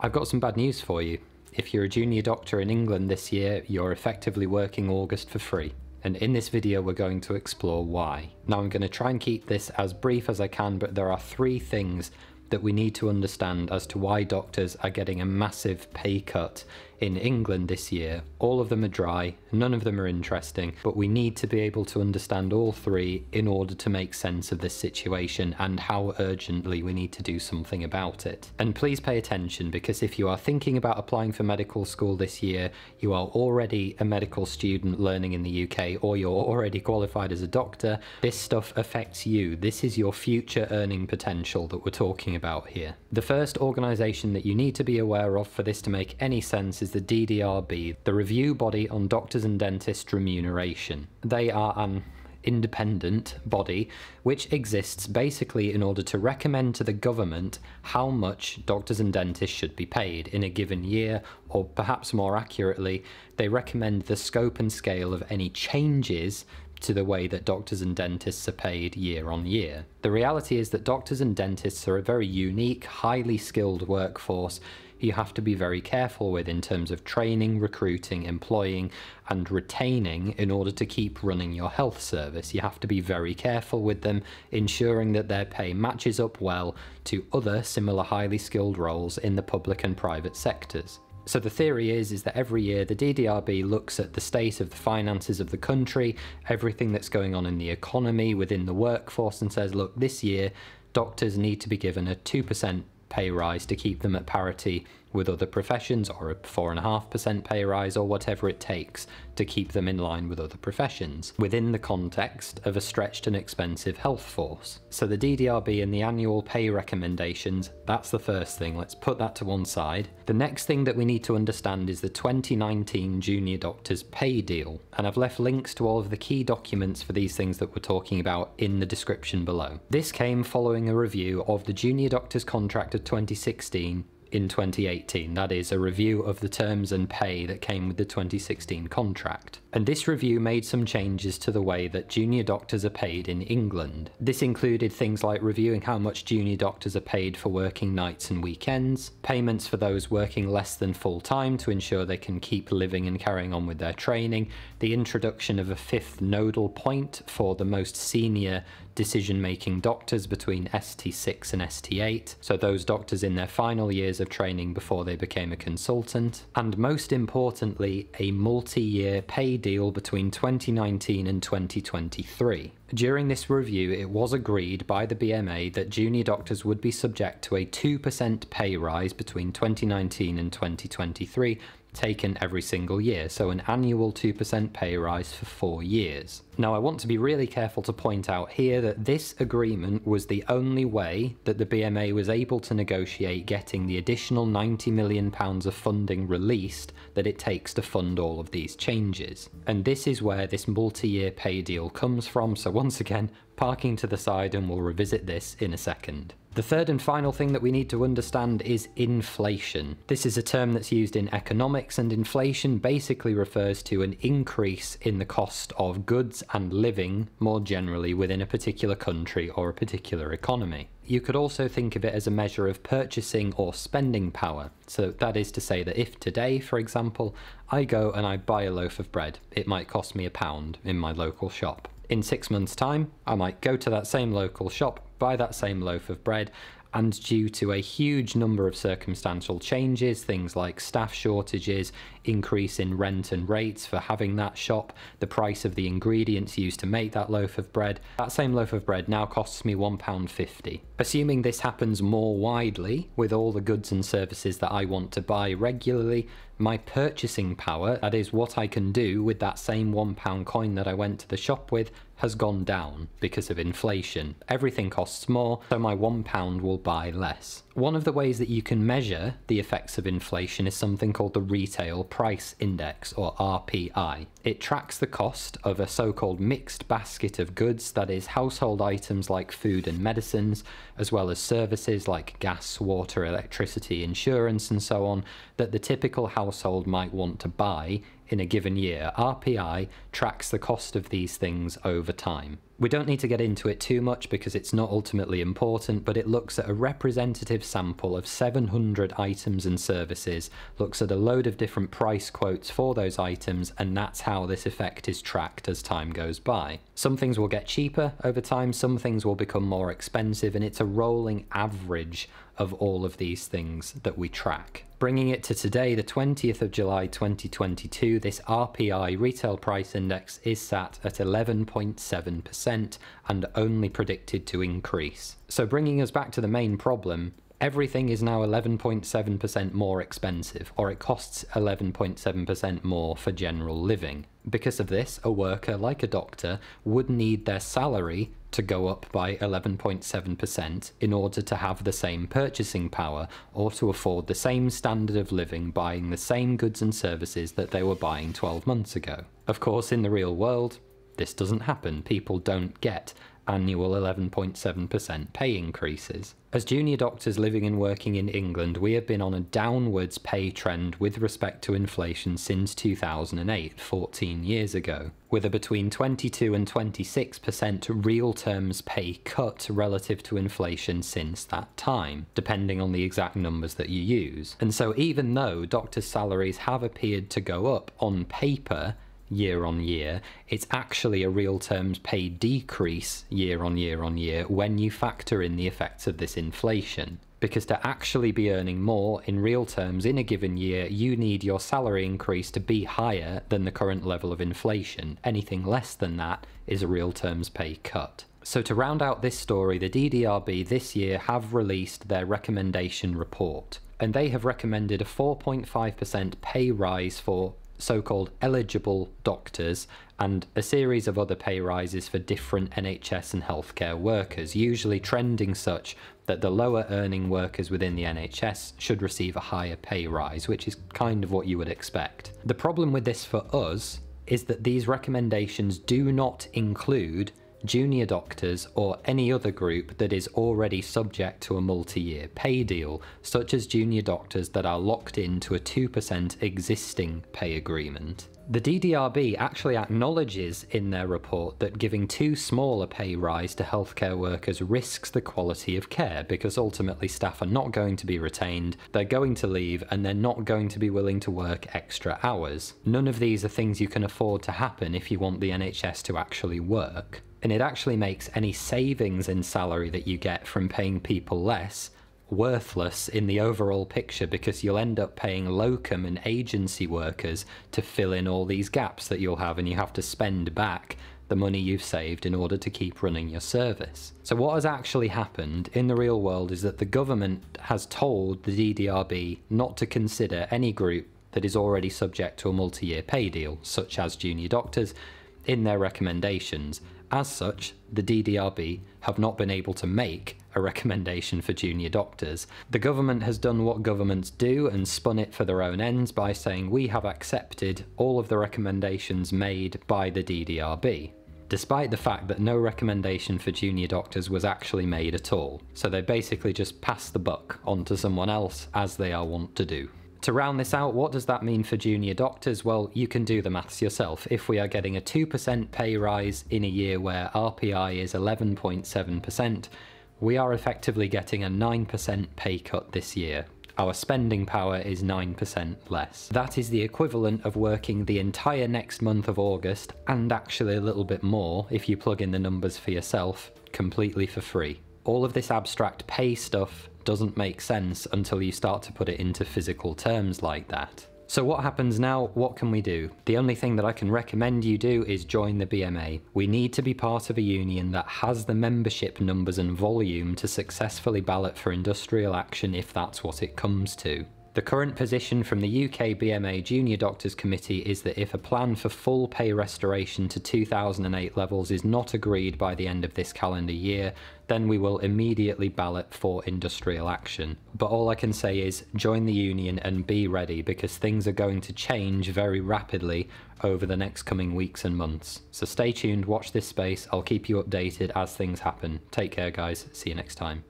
I've got some bad news for you. If you're a junior doctor in England this year, you're effectively working August for free. And in this video, we're going to explore why. Now, I'm going to try and keep this as brief as I can, but there are three things that we need to understand as to why doctors are getting a massive pay cut in England this year. All of them are dry, none of them are interesting, but we need to be able to understand all three in order to make sense of this situation and how urgently we need to do something about it. And please pay attention because if you are thinking about applying for medical school this year, you are already a medical student learning in the UK or you're already qualified as a doctor, this stuff affects you. This is your future earning potential that we're talking about here. The first organisation that you need to be aware of for this to make any sense is the DDRB, the review body on doctors and dentists remuneration. They are an independent body which exists basically in order to recommend to the government how much doctors and dentists should be paid in a given year, or perhaps more accurately, they recommend the scope and scale of any changes to the way that doctors and dentists are paid year on year. The reality is that doctors and dentists are a very unique, highly skilled workforce you have to be very careful with in terms of training, recruiting, employing, and retaining in order to keep running your health service. You have to be very careful with them, ensuring that their pay matches up well to other similar highly skilled roles in the public and private sectors. So the theory is is that every year the DDRB looks at the state of the finances of the country, everything that's going on in the economy, within the workforce and says, look, this year doctors need to be given a 2% pay rise to keep them at parity with other professions or a 4.5% pay rise or whatever it takes to keep them in line with other professions within the context of a stretched and expensive health force. So the DDRB and the annual pay recommendations, that's the first thing, let's put that to one side. The next thing that we need to understand is the 2019 Junior Doctors Pay Deal, and I've left links to all of the key documents for these things that we're talking about in the description below. This came following a review of the Junior Doctors Contract of 2016 in 2018. That is, a review of the terms and pay that came with the 2016 contract. And this review made some changes to the way that junior doctors are paid in England. This included things like reviewing how much junior doctors are paid for working nights and weekends, payments for those working less than full time to ensure they can keep living and carrying on with their training, the introduction of a fifth nodal point for the most senior decision making doctors between ST6 and ST8, so those doctors in their final years of training before they became a consultant, and most importantly, a multi year pay deal between 2019 and 2023. During this review, it was agreed by the BMA that junior doctors would be subject to a 2% pay rise between 2019 and 2023 taken every single year, so an annual 2% pay rise for four years. Now, I want to be really careful to point out here that this agreement was the only way that the BMA was able to negotiate getting the additional £90 million of funding released that it takes to fund all of these changes. And this is where this multi year pay deal comes from, so once again, parking to the side and we'll revisit this in a second. The third and final thing that we need to understand is inflation. This is a term that's used in economics, and inflation basically refers to an increase in the cost of goods and living more generally within a particular country or a particular economy. You could also think of it as a measure of purchasing or spending power. So that is to say that if today, for example, I go and I buy a loaf of bread, it might cost me a pound in my local shop. In six months' time, I might go to that same local shop, buy that same loaf of bread, and due to a huge number of circumstantial changes, things like staff shortages, increase in rent and rates for having that shop, the price of the ingredients used to make that loaf of bread, that same loaf of bread now costs me £1.50. Assuming this happens more widely with all the goods and services that I want to buy regularly, my purchasing power, that is what I can do with that same £1 coin that I went to the shop with, has gone down because of inflation. Everything costs more, so my £1 will buy less. One of the ways that you can measure the effects of inflation is something called the Retail Price Index, or RPI. It tracks the cost of a so called mixed basket of goods, that is, household items like food and medicines, as well as services like gas, water, electricity, insurance, and so on, that the typical household might want to buy in a given year. RPI tracks the cost of these things over time. We don't need to get into it too much because it's not ultimately important, but it looks at a representative sample of 700 items and services, looks at a load of different price quotes for those items, and that's how this effect is tracked as time goes by. Some things will get cheaper over time, some things will become more expensive, and it's a rolling average of all of these things that we track. Bringing it to today, the 20th of July 2022, this RPI retail price index is sat at 11.7% and only predicted to increase. So, bringing us back to the main problem, everything is now 11.7% more expensive, or it costs 11.7% more for general living. Because of this, a worker, like a doctor, would need their salary to go up by 11.7% in order to have the same purchasing power or to afford the same standard of living buying the same goods and services that they were buying 12 months ago. Of course, in the real world, this doesn't happen. People don't get annual 11.7% pay increases. As junior doctors living and working in England, we have been on a downwards pay trend with respect to inflation since 2008, 14 years ago, with a between 22 and 26% real terms pay cut relative to inflation since that time, depending on the exact numbers that you use. And so even though doctors' salaries have appeared to go up on paper, year on year, it's actually a real terms pay decrease year on year on year when you factor in the effects of this inflation. Because to actually be earning more in real terms in a given year, you need your salary increase to be higher than the current level of inflation. Anything less than that is a real terms pay cut. So, to round out this story, the DDRB this year have released their recommendation report, and they have recommended a 4.5% pay rise for so called eligible doctors and a series of other pay rises for different NHS and healthcare workers, usually trending such that the lower earning workers within the NHS should receive a higher pay rise, which is kind of what you would expect. The problem with this for us is that these recommendations do not include junior doctors, or any other group that is already subject to a multi-year pay deal, such as junior doctors that are locked into a 2% existing pay agreement. The DDRB actually acknowledges in their report that giving too small a pay rise to healthcare workers risks the quality of care because ultimately staff are not going to be retained, they're going to leave, and they're not going to be willing to work extra hours. None of these are things you can afford to happen if you want the NHS to actually work and it actually makes any savings in salary that you get from paying people less worthless in the overall picture because you'll end up paying locum and agency workers to fill in all these gaps that you'll have and you have to spend back the money you've saved in order to keep running your service. So what has actually happened in the real world is that the government has told the DDRB not to consider any group that is already subject to a multi-year pay deal, such as junior doctors, in their recommendations, as such, the DDRB have not been able to make a recommendation for junior doctors. The government has done what governments do and spun it for their own ends by saying we have accepted all of the recommendations made by the DDRB despite the fact that no recommendation for junior doctors was actually made at all. So they basically just pass the buck onto someone else, as they are wont to do. To round this out, what does that mean for junior doctors? Well, you can do the maths yourself. If we are getting a 2% pay rise in a year where RPI is 11.7%, we are effectively getting a 9% pay cut this year. Our spending power is 9% less. That is the equivalent of working the entire next month of August, and actually a little bit more if you plug in the numbers for yourself, completely for free. All of this abstract pay stuff doesn't make sense until you start to put it into physical terms like that. So what happens now? What can we do? The only thing that I can recommend you do is join the BMA. We need to be part of a union that has the membership numbers and volume to successfully ballot for industrial action if that's what it comes to. The current position from the UK BMA Junior Doctors Committee is that if a plan for full pay restoration to 2008 levels is not agreed by the end of this calendar year, then we will immediately ballot for industrial action. But all I can say is join the union and be ready because things are going to change very rapidly over the next coming weeks and months. So stay tuned, watch this space, I'll keep you updated as things happen. Take care guys, see you next time.